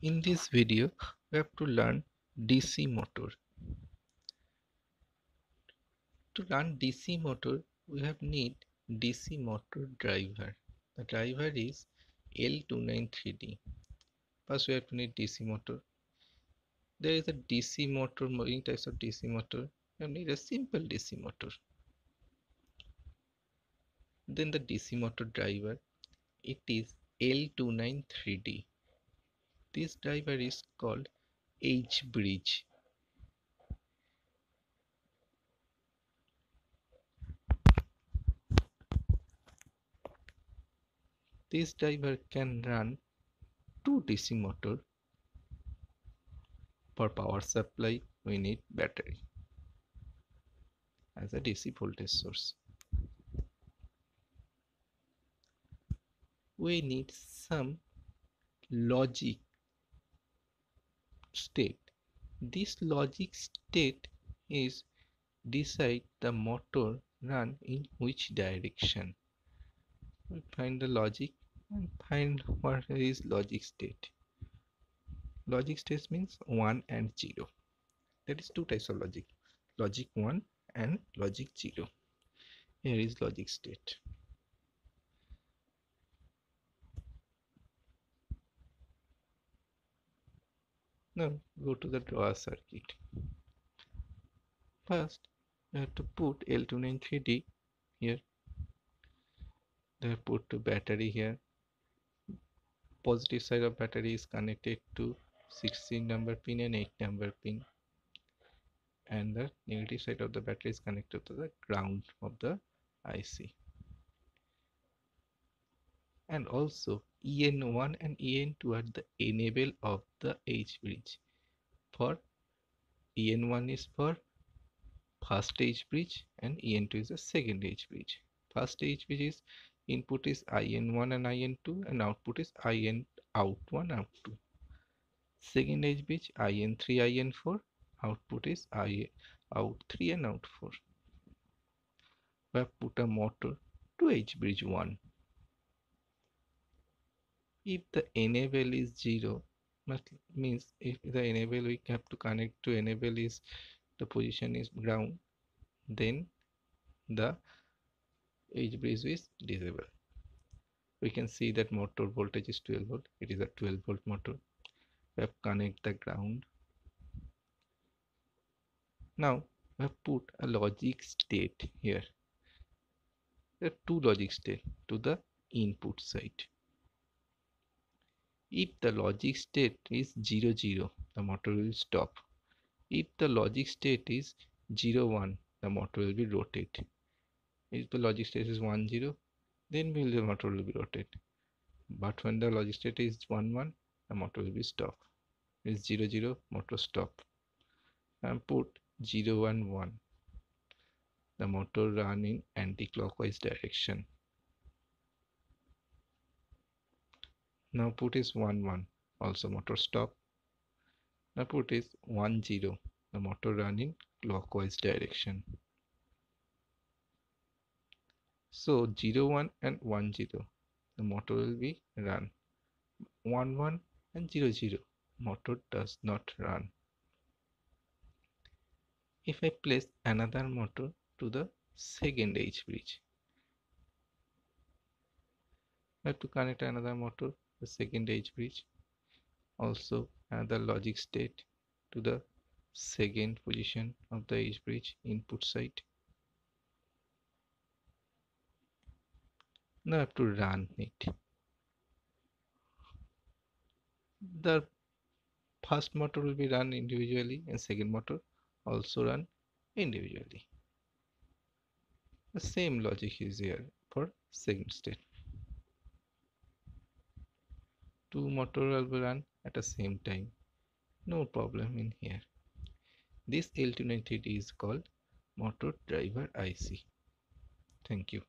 In this video, we have to learn DC motor. To run DC motor, we have need DC motor driver. The driver is L293D. First, we have to need DC motor. There is a DC motor, many types of DC motor. We need a simple DC motor. Then the DC motor driver, it is L293D this driver is called H bridge. This driver can run two DC motor. For power supply, we need battery as a DC voltage source. We need some logic state. This logic state is decide the motor run in which direction. We find the logic and find what is logic state. Logic state means 1 and 0. There is two types of logic. Logic 1 and logic 0. Here is logic state. Now go to the draw circuit. First, you have to put L293D here. Then put battery here. Positive side of battery is connected to 16 number pin and 8 number pin. And the negative side of the battery is connected to the ground of the IC. And also en1 and en2 are the enable of the H bridge. For en1 is for first H bridge and en2 is the second H bridge. First H bridge is input is in1 and in2 and output is in out1 out2 second H bridge in3 in4 output is i out3 and out4 we have put a motor to H bridge 1 if the enable is 0 means if the enable we have to connect to enable is the position is ground then the H bridge is disabled. We can see that motor voltage is 12 volt. It is a 12 volt motor. We have connect the ground. Now we have put a logic state here. There are two logic state to the input side if the logic state is 0 0 the motor will stop. If the logic state is 0 1 the motor will be rotate. If the logic state is 1 0 then will the motor will be rotate. But when the logic state is 1 1 the motor will be stop. Is 0 0 motor stop. And put 0 1 1 the motor run in anti-clockwise direction now put is 1 1 also motor stop. Now put is 1 0 the motor running clockwise direction. So 0 1 and 1 0 the motor will be run. 1 1 and 0 0 motor does not run. If I place another motor to the second H bridge. I have to connect another motor the second H bridge. Also another logic state to the second position of the H bridge input side now I have to run it. The first motor will be run individually and second motor also run individually. The same logic is here for second state two motor will run at the same time no problem in here. This L293D is called motor driver IC thank you